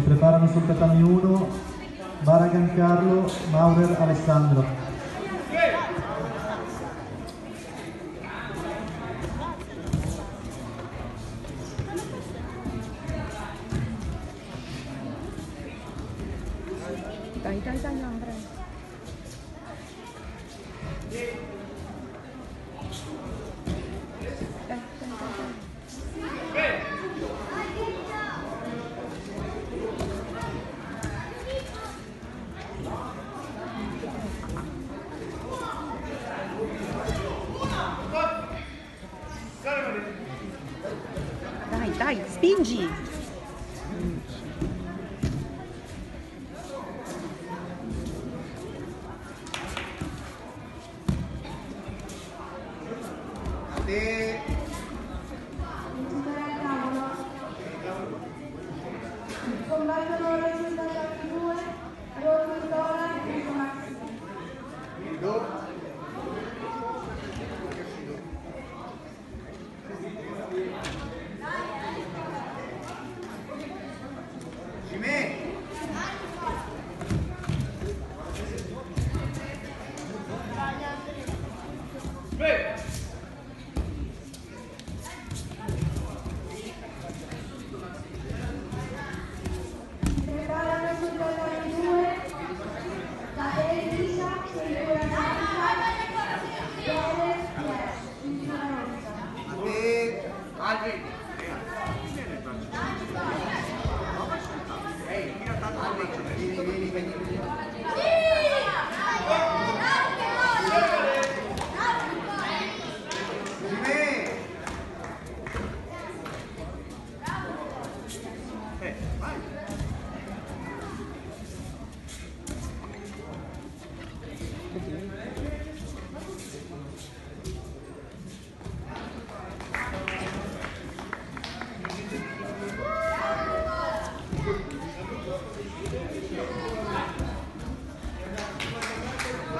Si preparano sul tatami 1 Baragan Carlo, Maurer Alessandro. Dai, dai, dai, Andrea. pedir.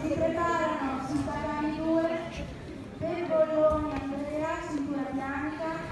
Si preparano si spagano i due. Per Bologna, Federal Cintura Bianca